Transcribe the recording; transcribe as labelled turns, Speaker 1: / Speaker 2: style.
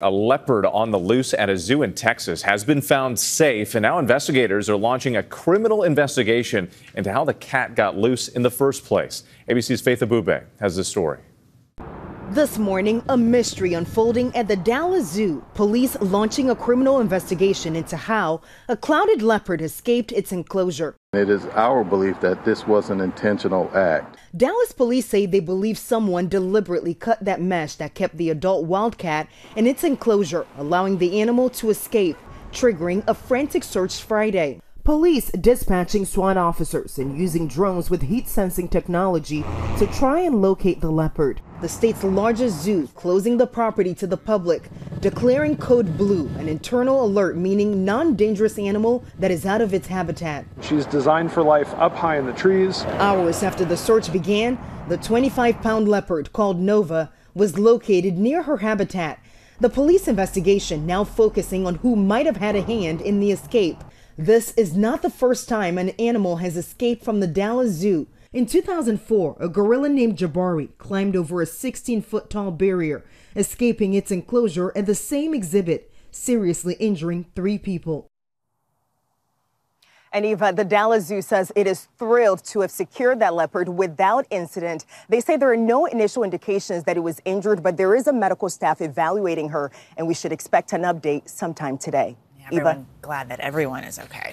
Speaker 1: A leopard on the loose at a zoo in Texas has been found safe, and now investigators are launching a criminal investigation into how the cat got loose in the first place. ABC's Faith Abubey has the story.
Speaker 2: This morning, a mystery unfolding at the Dallas Zoo. Police launching a criminal investigation into how a clouded leopard escaped its enclosure.
Speaker 3: It is our belief that this was an intentional act.
Speaker 2: Dallas police say they believe someone deliberately cut that mesh that kept the adult wildcat in its enclosure, allowing the animal to escape, triggering a frantic search Friday. Police dispatching SWAT officers and using drones with heat sensing technology to try and locate the leopard. The state's largest zoo closing the property to the public, declaring code blue, an internal alert meaning non-dangerous animal that is out of its habitat.
Speaker 4: She's designed for life up high in the trees.
Speaker 2: Hours after the search began, the 25-pound leopard called Nova was located near her habitat. The police investigation now focusing on who might have had a hand in the escape. This is not the first time an animal has escaped from the Dallas Zoo. In 2004, a gorilla named Jabari climbed over a 16 foot tall barrier, escaping its enclosure at the same exhibit, seriously injuring three people. And Eva, the Dallas Zoo says it is thrilled to have secured that leopard without incident. They say there are no initial indications that it was injured, but there is a medical staff evaluating her, and we should expect an update sometime today.
Speaker 5: Everyone, Eva. glad that everyone is okay.